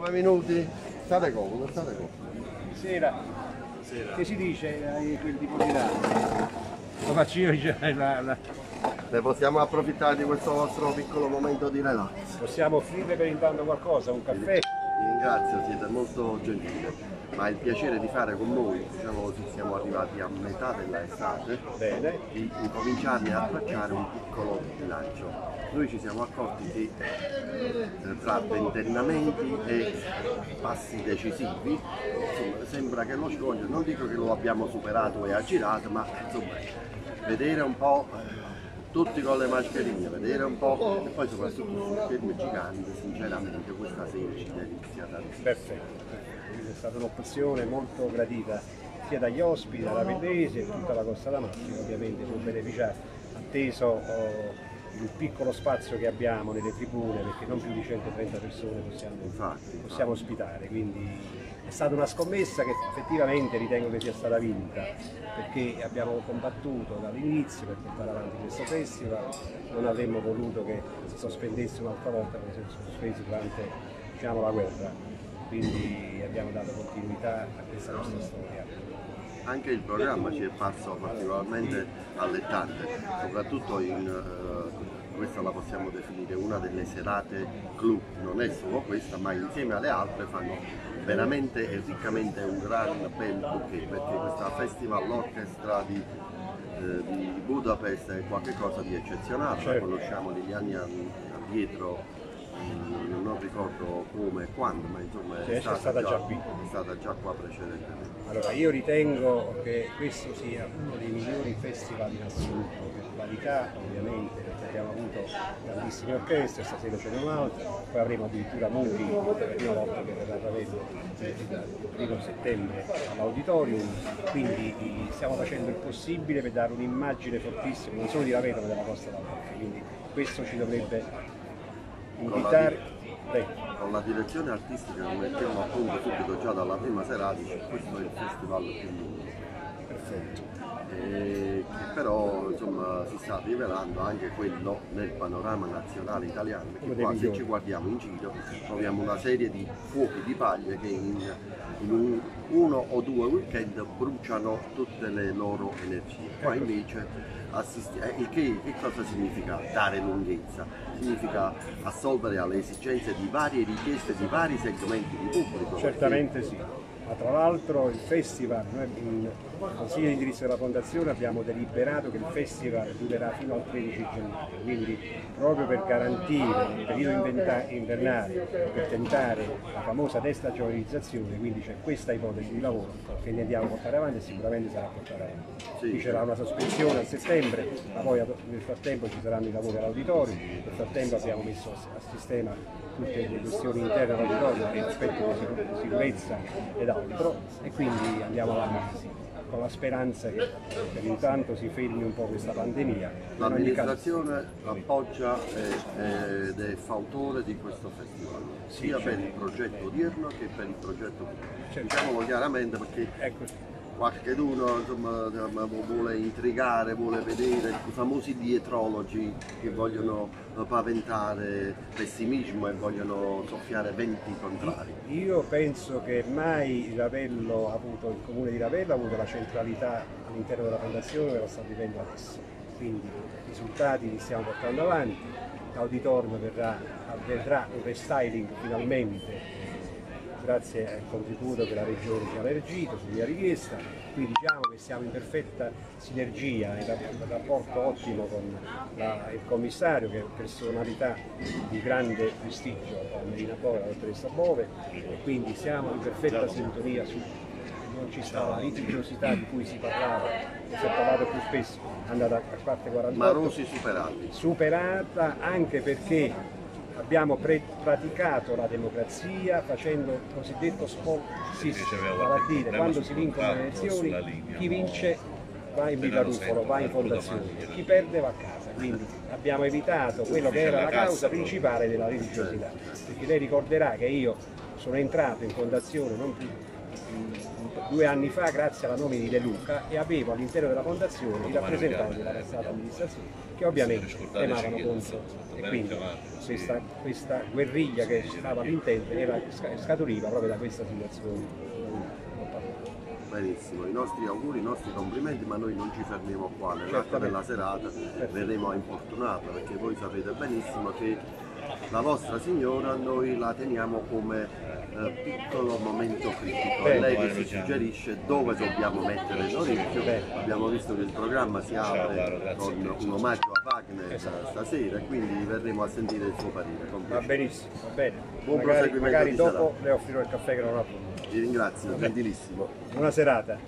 Due minuti, state comodo, state comodo. Sera. Che si dice ai quel tipo di là? Lo faccio io già, la, la- Ne possiamo approfittare di questo vostro piccolo momento di relax. possiamo offrire per intanto qualcosa, un caffè? Vi ringrazio, siete molto gentili. Ma il piacere di fare con noi, diciamo così, siamo arrivati a metà della estate, Bene. di incominciare a tracciare un piccolo bilancio. Noi ci siamo accorti che eh, tra tentennamenti e passi decisivi, insomma, sembra che lo scoglio, non dico che lo abbiamo superato e aggirato, ma insomma, vedere un po' eh, tutti con le mascherine, vedere un po' e poi soprattutto sul film gigante, sinceramente questa sera ci delizia tantissimo. Perfetto. Quindi È stata un'opzione molto gradita sia dagli ospiti, dalla Vendese e tutta la Costa d'Amalfi, ovviamente può beneficiare, atteso oh, il piccolo spazio che abbiamo nelle tribune, perché non più di 130 persone possiamo, Infatti, possiamo ospitare, quindi è stata una scommessa che effettivamente ritengo che sia stata vinta, perché abbiamo combattuto dall'inizio per portare avanti questo festival, non avremmo voluto che si sospendesse un'altra volta come si è sospeso durante diciamo, la guerra, quindi abbiamo dato continuità a questa nostra storia. Anche il programma ci è parso particolarmente allettante, soprattutto in eh, questa la possiamo definire una delle serate clou, non è solo questa, ma insieme alle altre fanno veramente e riccamente un gran bel bouquet, perché questa festival orchestra di, eh, di Budapest è qualcosa di eccezionale, la Certo. conosciamo negli anni addietro, non ricordo come e quando, ma insomma Sì, è stata già qui. è stata già qua precedentemente. Allora, io ritengo che questo sia uno dei migliori festival in assoluto, per qualità ovviamente, perché abbiamo avuto grandissime orchestre, stasera ce n'è un'altra, poi avremo addirittura per la prima volta che verrà Ravello il primo settembre all'auditorium, quindi stiamo facendo il possibile per dare un'immagine fortissima, non solo di Ravello ma della Costa d'Amalfi, quindi questo ci dovrebbe invitare... Con la direzione artistica che mettiamo a punto subito già dalla prima serata, dice questo è il festival più lungo. perfetto. E che però insomma, si sta rivelando anche quello nel panorama nazionale italiano, perché qua se ci guardiamo in giro troviamo una serie di fuochi di paglia che in, in un- uno o due weekend bruciano tutte le loro energie. Qua invece assisti- eh, il che, che cosa significa dare lunghezza? Significa assolvere alle esigenze di varie richieste di vari segmenti di pubblico. Certamente sì. Ma tra l'altro il festival, noi in Consiglio di indirizzo della Fondazione abbiamo deliberato che il festival durerà fino al 13 gennaio, quindi proprio per garantire il periodo invernale, per tentare la famosa destagionalizzazione, quindi c'è questa ipotesi di lavoro che ne andiamo a portare avanti e sicuramente sarà portata avanti. Qui c'era una sospensione a settembre, ma poi nel frattempo ci saranno i lavori all'auditorio, nel frattempo abbiamo messo a sistema tutte le questioni interne all'auditorio di sicu- sicurezza ed altro e quindi andiamo avanti con la speranza che per intanto si fermi un po' questa pandemia. L'amministrazione appoggia ed è fautore di questo festival, sia per il progetto odierno che per il progetto futuro. Certo. Diciamolo chiaramente perché Ecco, qualcheduno insomma, vuole intrigare, vuole vedere i famosi dietrologi che vogliono eh, paventare pessimismo e vogliono soffiare venti contrari. Io penso che mai Ravello avuto, il comune di Ravello ha avuto la centralità all'interno della fondazione che lo sta vivendo adesso. Quindi i risultati li stiamo portando avanti, l'auditorium verrà, avverrà un restyling finalmente grazie al contributo che la Regione ci ha elargito su mia richiesta, quindi diciamo che siamo in perfetta sinergia, in rap- rapporto ottimo con la- il commissario che è personalità di grande prestigio, la Marina Bove, la dottoressa Bove, e quindi siamo in perfetta sintonia su non ci sta la litigiosità di cui si parlava, si è parlato più spesso, è andata a parte 48 Marosi superati. superata anche perché abbiamo praticato la democrazia facendo il cosiddetto sport system, vale a dire quando si vincono le elezioni chi vince va in Villa Ruffolo, va in fondazione, chi perde va a casa, quindi abbiamo evitato quello che era la causa principale della religiosità, perché lei ricorderà che io sono entrato in fondazione non più due anni fa grazie alla nomina di De Luca e avevo all'interno della fondazione i rappresentanti della passata amministrazione che ovviamente remavano contro. e quindi questa, questa guerriglia che stava all'interno era, scaturiva proprio da questa situazione. Benissimo, i nostri auguri, i nostri complimenti, ma noi non ci fermiamo qua, nell'arco della serata verremo a importunarla perché voi sapete benissimo che la vostra signora noi la teniamo come eh, piccolo momento critico Beh, lei che ci suggerisce dove dobbiamo mettere l'orecchio abbiamo visto che il programma si apre con un omaggio a Wagner Esatto. stasera quindi verremo a sentire il suo parere Va benissimo, va bene. Buon magari proseguimento magari dopo serata. le offrirò il caffè che non ho avuto. vi ringrazio, gentilissimo Buona serata.